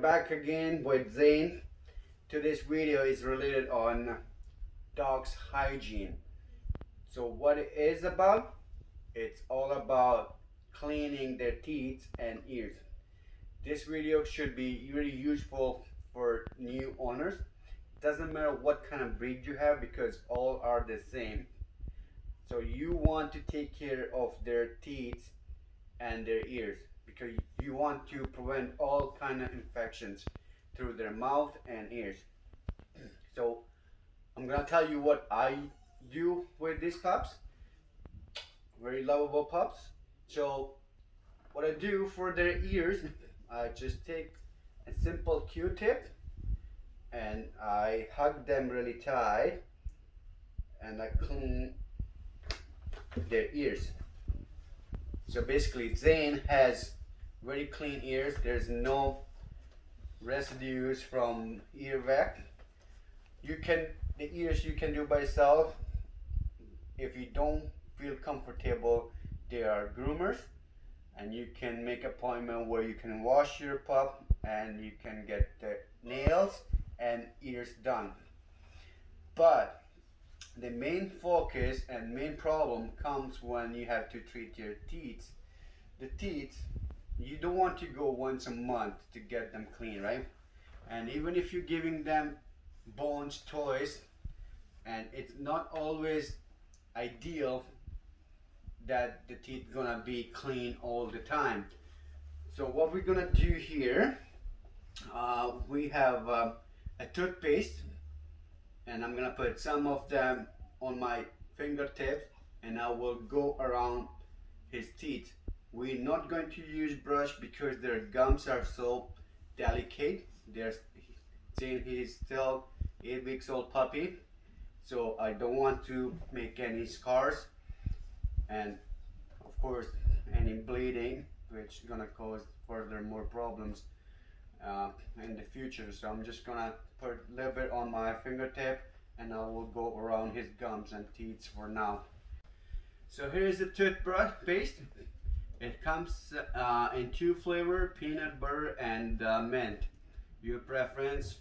back again with Zane. Today's video is related on dogs hygiene. So what it is about, it's all about cleaning their teeth and ears. This video should be really useful for new owners. Doesn't matter what kind of breed you have because all are the same. So you want to take care of their teeth and their ears because you want to prevent all kind of infections through their mouth and ears. So I'm gonna tell you what I do with these pups. Very lovable pups. So what I do for their ears, I just take a simple Q-tip and I hug them really tight and I clean their ears. So basically Zane has very clean ears. There's no residues from ear earwax. You can, the ears you can do by yourself. If you don't feel comfortable, there are groomers and you can make appointment where you can wash your pup and you can get the nails and ears done. But the main focus and main problem comes when you have to treat your teeth. The teeth, you don't want to go once a month to get them clean, right? And even if you're giving them bones toys, and it's not always ideal that the teeth gonna be clean all the time. So what we're gonna do here, uh, we have uh, a toothpaste and I'm gonna put some of them on my fingertips and I will go around his teeth. We're not going to use brush because their gums are so delicate. They're saying he's still eight weeks old puppy so I don't want to make any scars. And of course any bleeding which is gonna cause further more problems uh, in the future. So I'm just gonna put a little bit on my fingertip and I will go around his gums and teeth for now. So here's the toothbrush paste it comes uh, in two flavor peanut butter and uh, mint. Your preference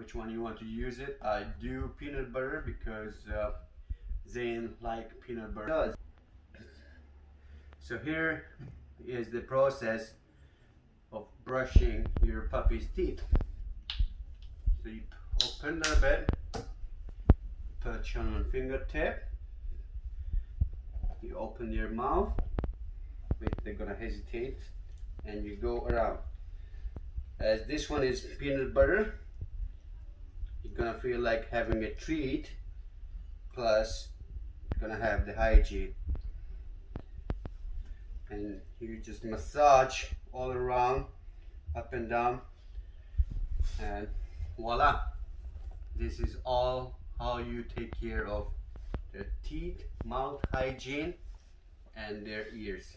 which one you want to use it? I do peanut butter because uh, Zane like peanut butter. Does. So here is the process of brushing your puppy's teeth. So you open a bit, put your on fingertip, you open your mouth, they're gonna hesitate, and you go around. As this one is peanut butter, you're gonna feel like having a treat, plus you're gonna have the hygiene. And you just massage all around up and down and voila. This is all how you take care of their teeth mouth hygiene and their ears